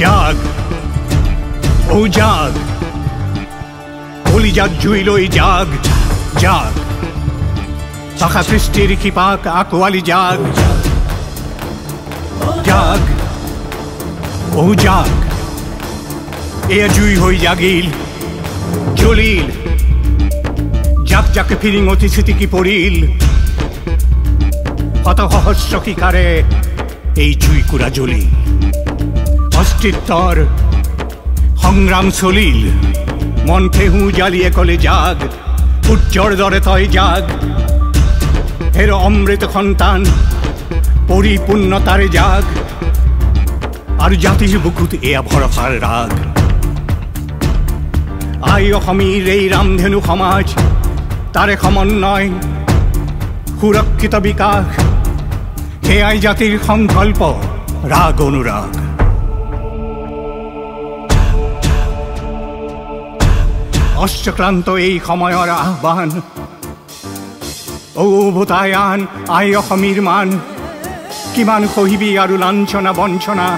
জাগ ও জাগ কলিজাগ জুইলই জাগ জাগ পাখা সৃষ্টির কি পাক আকোয়ালি জাগ জাগ ও জাগ এ জুই হই জাগিল, জ্বলিল। যাক, যাকে ফিরিং অতি স্মৃতি কি পড়িল। কত সহস্র কি কারে এই জুইকুড়া জ্বলিল। অস্তিত্বর সংগ্রাম চলিল মন ফেহু জ্বালিয়ে কলে জাগ। উজ্জ্বর দরে তয় জাগ। হের অমৃত সন্তান, পরিপূর্ণতারে জাগ। আর জাতির বুকুত এয়া ভরসার রাগ। আই অসমীর এই রামধেনু সমাজ, তাৰে সমন্বয়, সুৰক্ষিত বিকাশ। সেয়াই জাতিৰ সংকল্প, ৰাগ অনুৰাগ। অষ্টক্ৰান্ত এই সময়ৰ আহ্বান। ঔ ভূতায়ান আই অসমীৰ মান কিমান সহিবি আৰু লাঞ্ছনা বঞ্চনা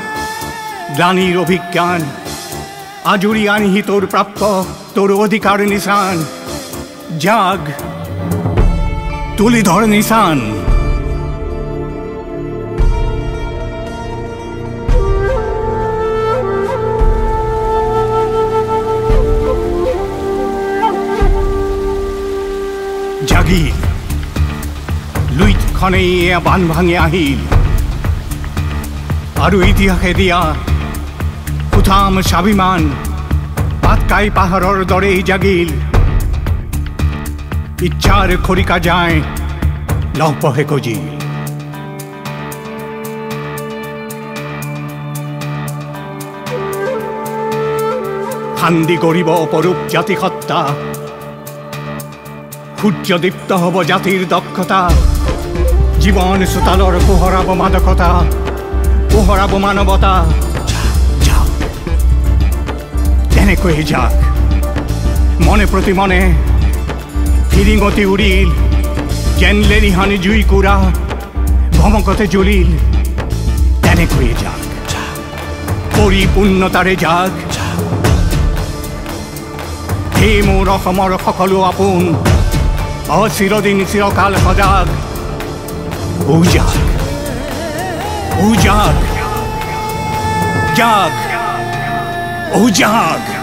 গ্লানিৰ অভিজ্ঞান আজুৰি আনহি তোৰ প্ৰাপ্য তোৰ অধিকাৰ নিচান জাগ তুলি ধর নিশান। জাগিল লুইট খনে বান ভাঙে আহিল। আৰু ইতিহাসে দিয়া উঠাম স্বাভিমান, পাতকাই পাহাৰৰ দৰেই জাগিল। ইচ্ছার খরিকা যায় লহপহে কজি শান্তি কৰিব অপৰূপ জাতি সত্তা সূৰ্যদীপ্ত হ'ব জাতিৰ দক্ষতা। জীৱন চোতালৰ পোহৰাব মাদকতা মানৱতা যাওক তেনেকৈয়ে যাক। মনে প্ৰতি মনে ফিরিঙতি উড়িল। জেনলে নিহানি জুই কুড়া, ভমকতে জ্বলিল। তেনেকৈয়ে যাক। পৰিপূৰ্ণতাৰে যাক। হে মোৰ অসমৰ সকলো আপোন। অচিৰদিন চিৰকাল সজাগ ও যাক ও যাক যাক ও যাক